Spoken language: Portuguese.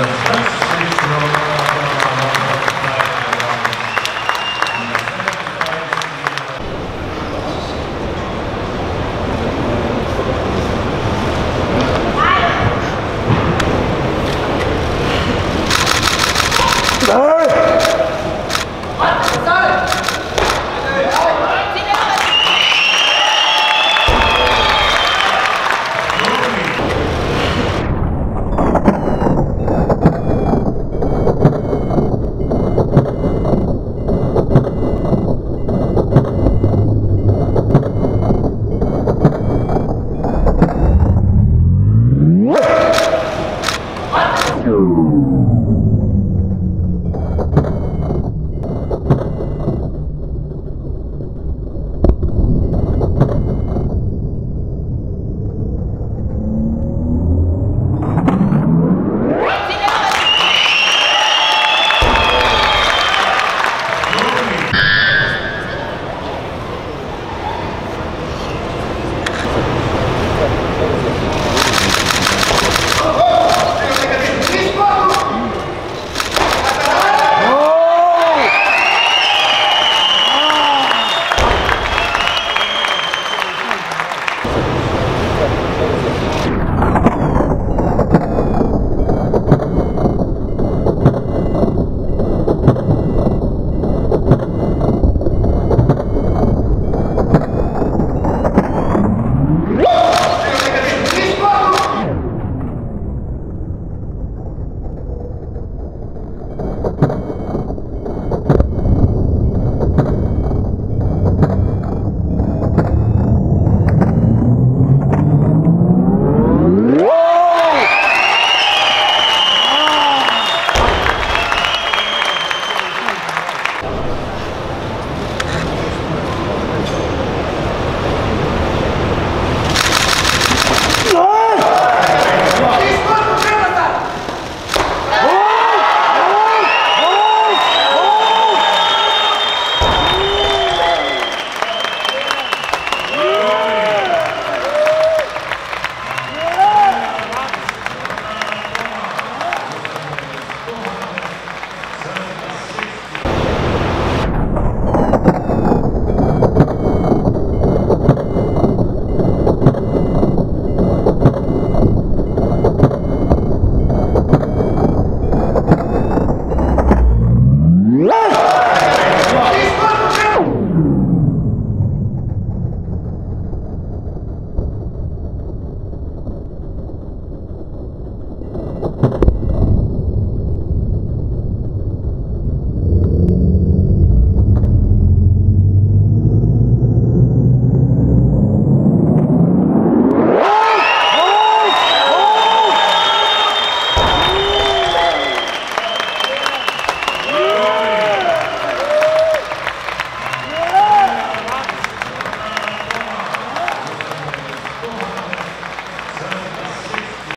Obrigado.